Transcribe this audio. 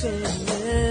pretending